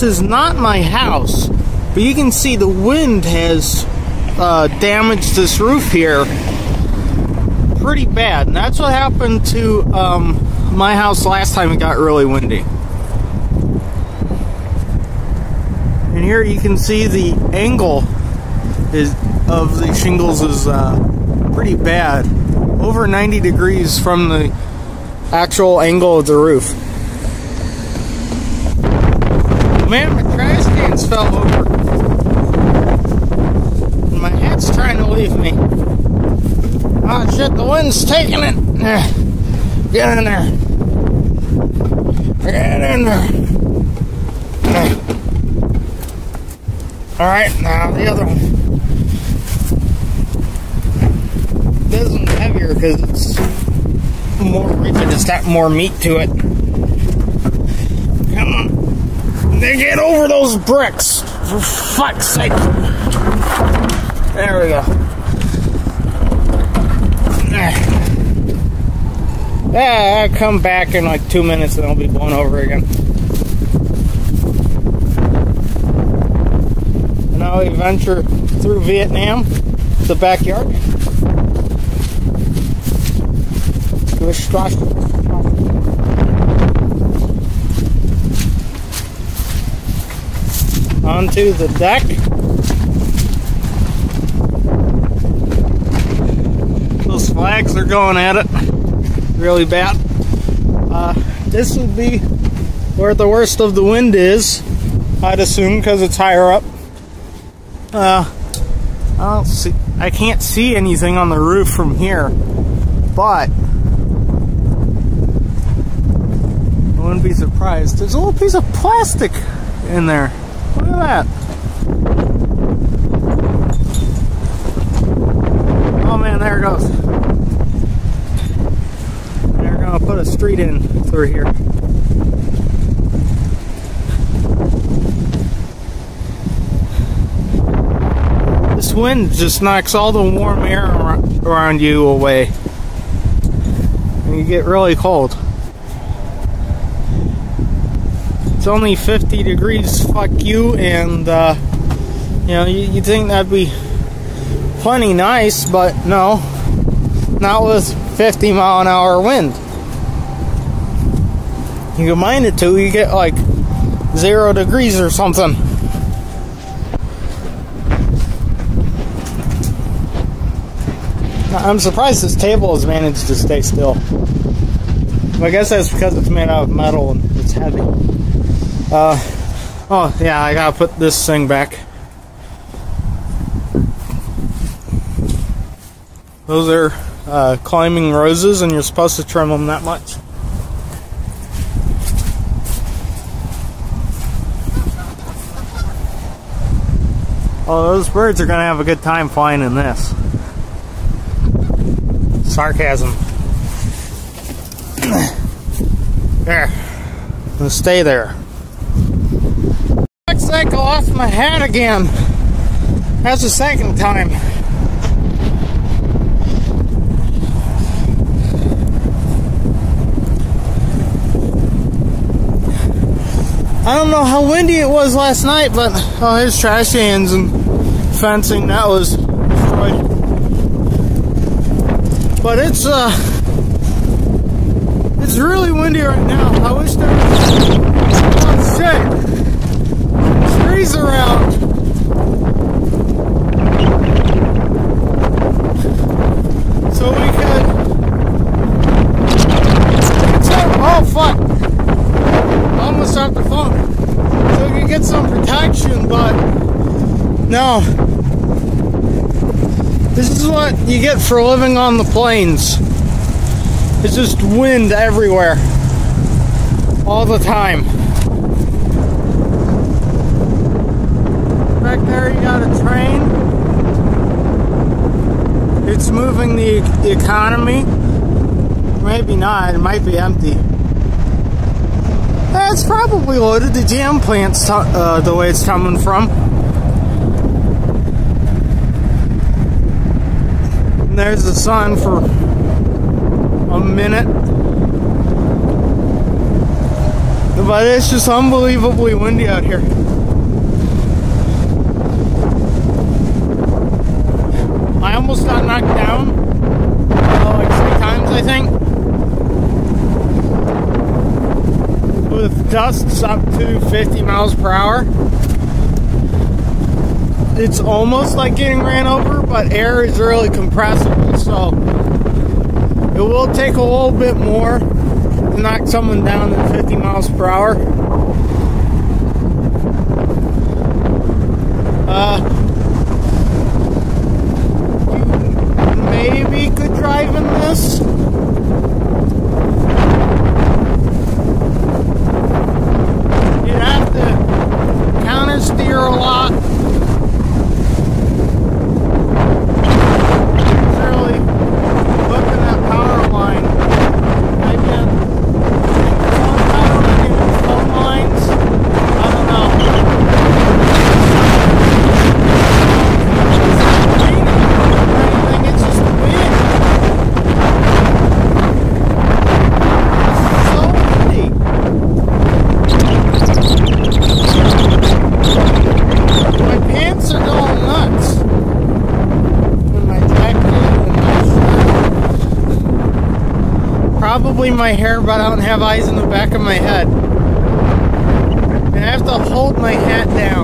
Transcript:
this is not my house, but you can see the wind has uh, damaged this roof here pretty bad. And that's what happened to um, my house last time it got really windy. And here you can see the angle is of the shingles is uh, pretty bad. Over 90 degrees from the actual angle of the roof. Man, my trash cans fell over. My hat's trying to leave me. Oh shit, the wind's taking it. Get in there. Get in there. Alright, now the other one. This one's heavier because it's more rigid. It's got more meat to it. Come on. Then get over those bricks. For fuck's sake. There we go. Yeah, I'll come back in like two minutes and I'll be blown over again. And now we venture through Vietnam, the backyard. Onto the deck. Those flags are going at it really bad. Uh, this would be where the worst of the wind is, I'd assume, because it's higher up. Uh, I don't see. I can't see anything on the roof from here, but I wouldn't be surprised. There's a little piece of plastic in there. Look at that. Oh man, there it goes. They're gonna put a street in through here. This wind just knocks all the warm air around you away. And you get really cold. It's only 50 degrees, fuck you, and uh, you know, you, you think that'd be plenty nice, but no, not with 50 mile an hour wind. You combine it to, you get like zero degrees or something. I'm surprised this table has managed to stay still. I guess that's because it's made out of metal and it's heavy. Uh, oh, yeah, I gotta put this thing back. Those are uh, climbing roses, and you're supposed to trim them that much. Oh, those birds are gonna have a good time flying in this. Sarcasm. There. Stay there. Looks like I lost my hat again. That's the second time. I don't know how windy it was last night, but oh, there's trash cans and fencing that was destroyed. But it's uh, it's really windy right now. I wish there was oh, shit trees around. So we could. Oh fuck! almost off the phone. So we can get some protection, but no. This is what you get for living on the plains. It's just wind everywhere. All the time. Back there you got a train. It's moving the economy. Maybe not, it might be empty. That's probably loaded. The jam plant's uh, the way it's coming from. There's the sun for a minute. but it's just unbelievably windy out here. I almost got knocked down uh, like three times, I think. With gusts up to 50 miles per hour. It's almost like getting ran over, but air is really compressible, so it will take a little bit more to knock someone down than 50 miles per hour. Uh, maybe could drive in this. You'd have to counter steer a lot. It's really hooking that power line. Maybe a phone power line, phone lines. I don't know. Anything, it's just the wind. So windy. My pants are going nuts. And my jacket and my shirt. Probably my hair, but I don't have eyes in the back of my head. And I have to hold my hat down.